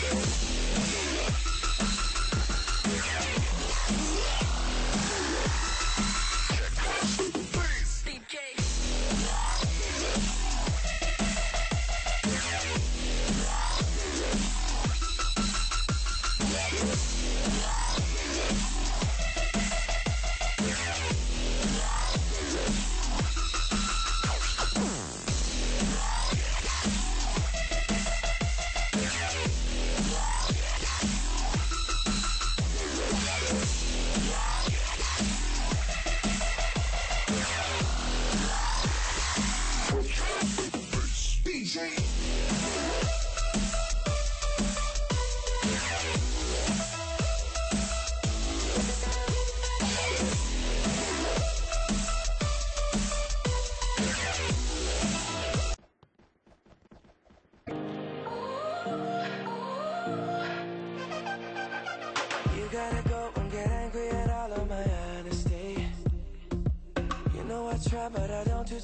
You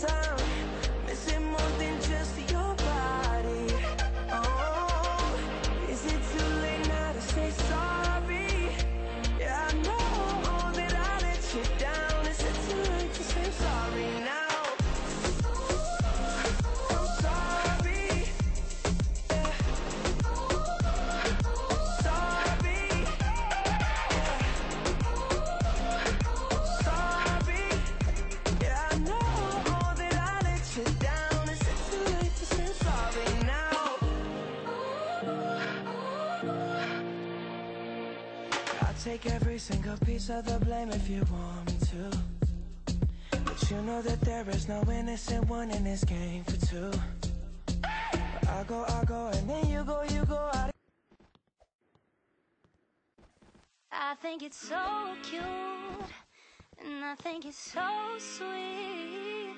Cause take every single piece of the blame if you want me to. But you know that there is no innocent one in this game for two. I go, I go, and then you go, you go out. I think it's so cute, and I think it's so sweet.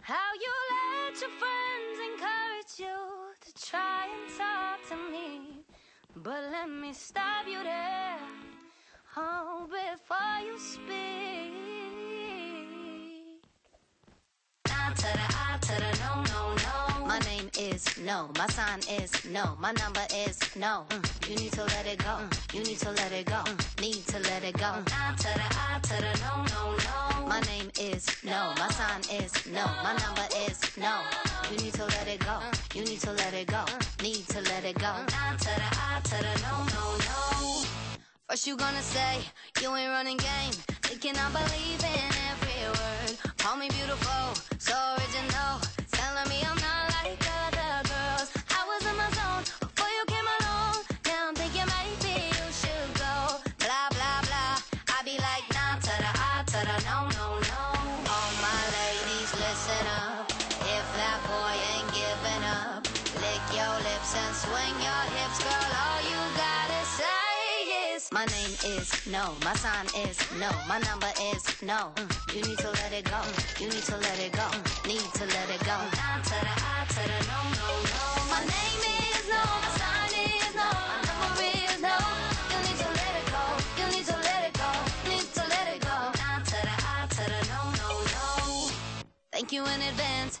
How you let your friends encourage you to try and talk to me. But let me stop you there, oh, before you speak. I to the I to the no, no, no. My name is no. My sign is no. My number is no. Mm. You need to let it go. Mm. You need to let it go. Mm. Need to let it go. I to the I to the no, no, no. My name is no. My sign is no. My number is no. You need to let it go. Mm, you need to let it go. Mm, need to let it go. I to the I to the no, no, no. First you gonna say? You ain't running game, thinking I believe in every word. Call me beautiful, My name is no, my sign is no, my number is no. You need to let it go, you need to let it go, need to let it go. Down to the I to the no, no, no. My name is no, my sign is no, my number is no. You need to let it go, you need to let it go, need to let it go. No, no, no. Thank you in advance.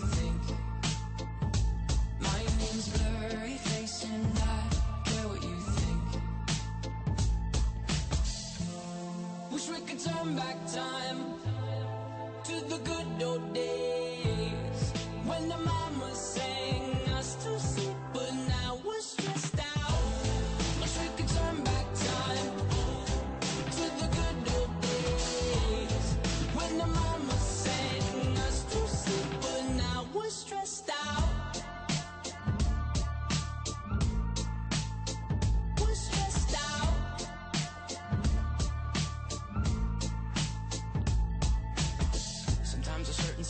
turn back time to the good old days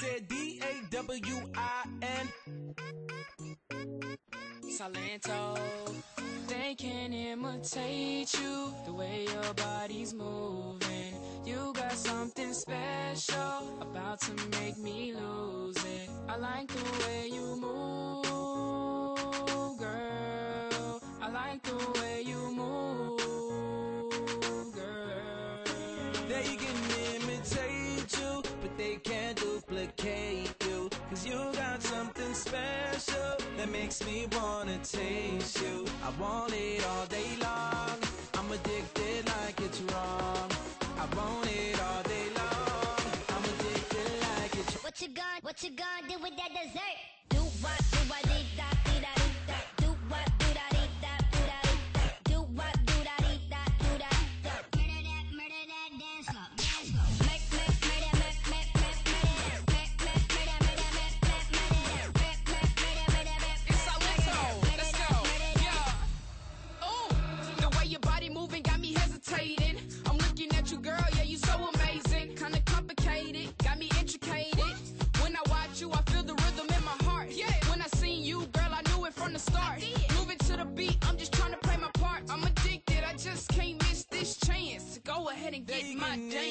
Said D A W I N. Silentó. They can imitate you the way your body's moving. You got something special about to make me lose it. I like the way you move, girl. I like the way you move, girl. They can imitate they can't duplicate you. Cause you got something special that makes me wanna taste you. I want it all day long. I'm addicted like it's wrong. I want it all day long. I'm addicted like it's What you gonna, what you gonna do with that dessert? Do what, do what, dee ahead and get They my dance.